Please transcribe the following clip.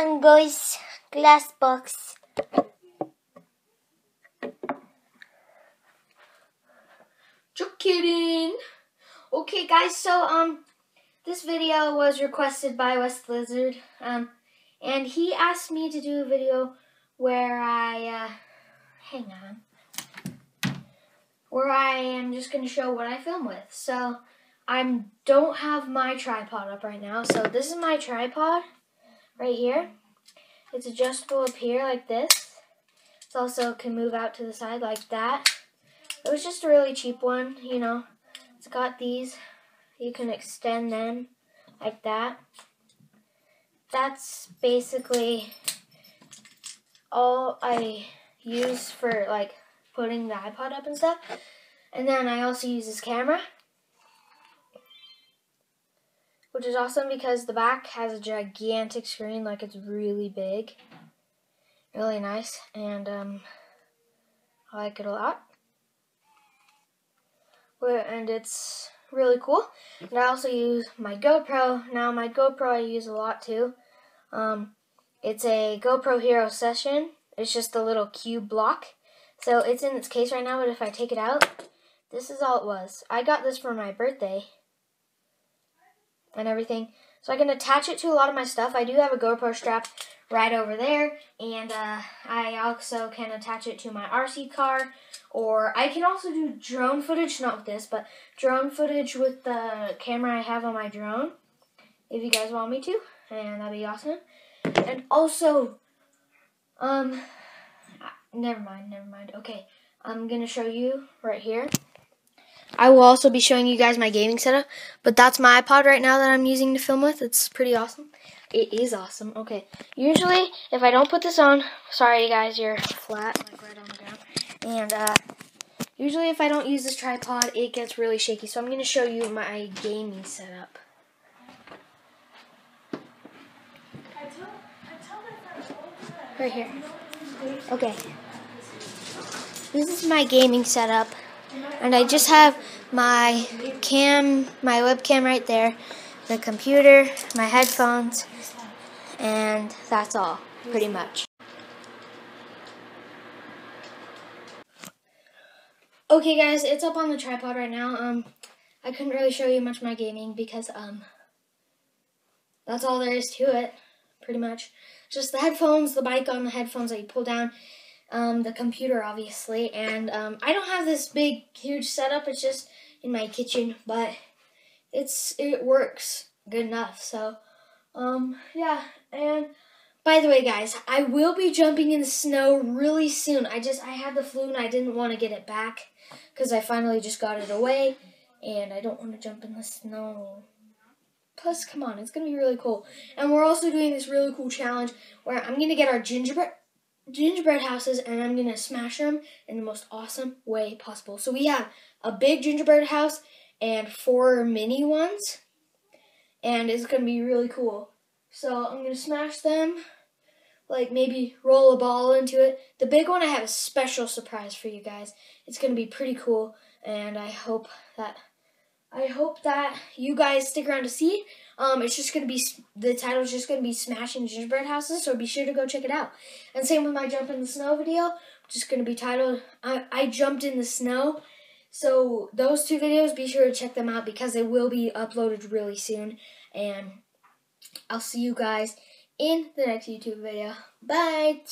Ayan guys, glass box. Just kidding. Okay, guys. So um, this video was requested by West Lizard. Um, and he asked me to do a video where I uh, hang on, where I am just gonna show what I film with. So I don't have my tripod up right now. So this is my tripod right here. It's adjustable up here like this. It also can move out to the side like that. It was just a really cheap one, you know. It's got these. You can extend them like that. That's basically all I use for like putting the iPod up and stuff. And then I also use this camera. Which is awesome because the back has a gigantic screen, like it's really big. Really nice. And um, I like it a lot and it's really cool. And I also use my GoPro. Now my GoPro I use a lot too. Um, it's a GoPro Hero Session. It's just a little cube block. So it's in its case right now, but if I take it out, this is all it was. I got this for my birthday and everything. So I can attach it to a lot of my stuff. I do have a GoPro strap right over there. And uh, I also can attach it to my RC car. Or I can also do drone footage, not with this, but drone footage with the camera I have on my drone. If you guys want me to. And that'd be awesome. And also, um, never mind, never mind. Okay, I'm going to show you right here. I will also be showing you guys my gaming setup, but that's my iPod right now that I'm using to film with. It's pretty awesome. It is awesome. Okay, usually if I don't put this on, sorry you guys, you're flat, like right on the ground. And uh, usually if I don't use this tripod, it gets really shaky. So I'm going to show you my gaming setup. Right here. Okay. This is my gaming setup. And I just have my cam, my webcam right there, the computer, my headphones, and that's all, pretty much. Okay guys, it's up on the tripod right now. Um, I couldn't really show you much of my gaming because, um, that's all there is to it, pretty much. Just the headphones, the bike on the headphones that you pull down, um, the computer, obviously. And um, I don't have this big, huge setup. It's just in my kitchen, but it's it works good enough. So, um, yeah. And by the way, guys, I will be jumping in the snow really soon. I just I had the flu and I didn't want to get it back because I finally just got it away, and I don't want to jump in the snow. Plus, come on, it's gonna be really cool. And we're also doing this really cool challenge where I'm gonna get our gingerbread gingerbread houses and I'm going to smash them in the most awesome way possible. So we have a big gingerbread house and four mini ones. And it's going to be really cool. So I'm going to smash them, like maybe roll a ball into it. The big one, I have a special surprise for you guys. It's going to be pretty cool, and I hope that I hope that you guys stick around to see. Um, it's just gonna be the title is just gonna be smashing gingerbread houses, so be sure to go check it out. And same with my jump in the snow video, just gonna be titled I, I jumped in the snow. So those two videos, be sure to check them out because they will be uploaded really soon. And I'll see you guys in the next YouTube video. Bye.